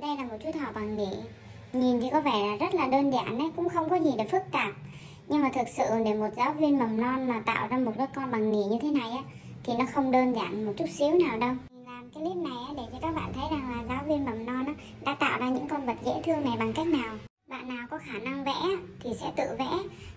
Đây là một chú thỏ bằng nỉ Nhìn thì có vẻ là rất là đơn giản đấy Cũng không có gì để phức tạp. Nhưng mà thực sự để một giáo viên mầm non mà tạo ra một đứa con bằng nỉ như thế này á Thì nó không đơn giản một chút xíu nào đâu. Làm cái clip này á, để cho các bạn thấy rằng là giáo viên mầm non á, đã tạo ra những con vật dễ thương này bằng cách nào. Bạn nào có khả năng vẽ thì sẽ tự vẽ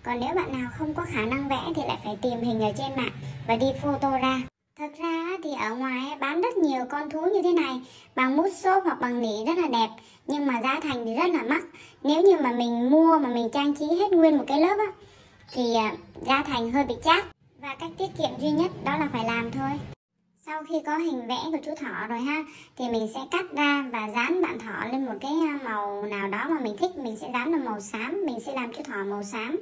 còn nếu bạn nào không có khả năng vẽ thì lại phải tìm hình ở trên mạng và đi photo ra. Thật ra thì ở ngoài bán rất nhiều con thú như thế này, bằng mút xốp hoặc bằng nỉ rất là đẹp, nhưng mà giá thành thì rất là mắc. Nếu như mà mình mua mà mình trang trí hết nguyên một cái lớp á, thì ờ, giá thành hơi bị chát và cách tiết kiệm duy nhất đó là phải làm thôi. Sau khi có hình vẽ của chú thỏ rồi ha, thì mình sẽ cắt ra và dán bạn thỏ lên một cái ờ, màu nào đó mà mình thích, mình sẽ dán vào màu xám, mình sẽ làm chú thỏ màu xám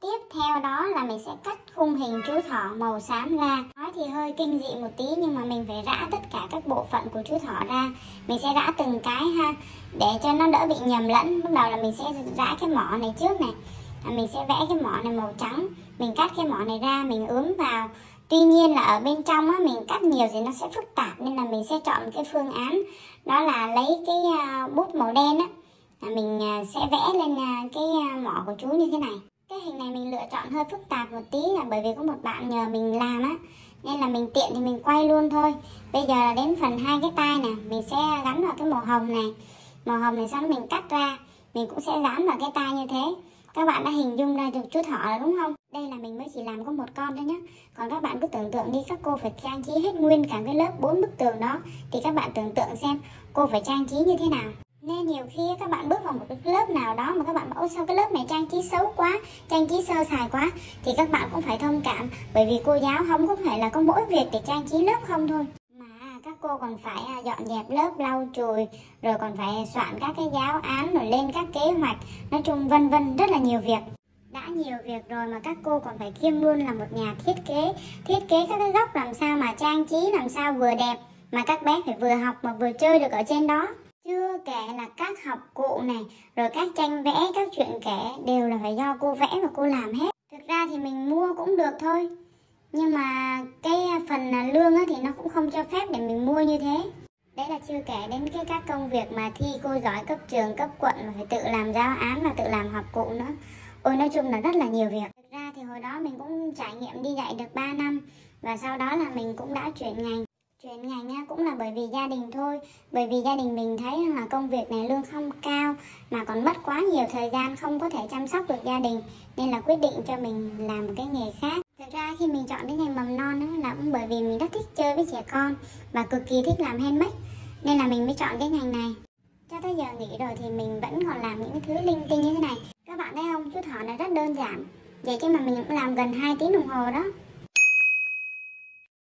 Tiếp theo đó là mình sẽ cắt khung hình chú thỏ màu xám ra. Nói thì hơi kinh dị một tí nhưng mà mình phải rã tất cả các bộ phận của chú thỏ ra. Mình sẽ rã từng cái ha Để cho nó đỡ bị nhầm lẫn. Lúc đầu là mình sẽ rã cái mỏ này trước này. À, mình sẽ vẽ cái mỏ này màu trắng. Mình cắt cái mỏ này ra mình ướm vào. Tuy nhiên là ở bên trong á, mình cắt nhiều thì nó sẽ phức tạp Nên là mình sẽ chọn cái phương án. Đó là lấy cái à, bút màu đen á. Mình à, sẽ vẽ lên cái mỏ của chú như thế này cái hình này mình lựa chọn hơi phức tạp một tí là bởi vì có một bạn nhờ mình làm á. Nên là mình tiện thì mình quay luôn thôi. Bây giờ là đến phần hai cái tay nè, mình sẽ gắn vào cái màu hồng này. Màu hồng này sau đó mình cắt ra, mình cũng sẽ dán vào cái tay như thế. Các bạn đã hình dung ra được chú thỏ rồi đúng không? Đây là mình mới chỉ làm có một con thôi nhé còn các bạn cứ tưởng tượng đi, các cô phải trang trí hết nguyên cả cái lớp bốn bức tường đó. Thì các bạn tưởng tượng xem cô phải trang trí như thế nào nên nhiều khi các bạn bước vào một cái lớp nào đó mà các bạn bảo sao cái lớp này trang trí xấu quá, trang trí sơ sài quá? Thì các bạn cũng phải thông cảm bởi vì cô giáo không có phải là có mỗi việc để trang trí lớp không thôi. Mà các cô còn phải à, dọn dẹp lớp lau chùi rồi còn phải soạn các cái giáo án rồi lên các kế hoạch. Nói chung vân vân rất là nhiều việc. Đã nhiều việc rồi mà các cô còn phải kiêm luôn là một nhà thiết kế. Thiết kế các cái góc làm sao mà trang trí làm sao vừa đẹp mà các bé phải vừa học mà vừa chơi được ở trên đó chưa kể là các học cụ này, rồi các tranh vẽ, các chuyện kể đều là phải do cô vẽ và cô làm hết. Thực ra thì mình mua cũng được thôi. Nhưng mà cái phần lương thì nó cũng không cho phép để mình mua như thế. Đấy là chưa kể đến cái các công việc mà thi cô giỏi cấp trường, cấp quận phải tự làm giáo án và tự làm học cụ nữa. Ôi nói chung là rất là nhiều việc. Thực ra thì hồi đó mình cũng trải nghiệm đi dạy được 3 năm và sau đó là mình cũng đã chuyển ngành đến ngành cũng là bởi vì gia đình thôi. Bởi vì gia đình mình thấy là công việc này lương không cao Mà còn mất quá nhiều thời gian không có thể chăm sóc được gia đình Nên là quyết định cho mình làm một cái nghề khác. Thật ra khi mình chọn cái ngành mầm non á, là cũng bởi vì mình rất thích chơi với trẻ con Và cực kỳ thích làm handmade Nên là mình mới chọn cái ngành này. Cho tới giờ nghỉ rồi thì mình vẫn còn làm những cái thứ linh tinh như thế này. Các bạn thấy không, chú thỏ này rất đơn giản. Vậy chứ mà mình cũng làm gần 2 tiếng đồng hồ đó.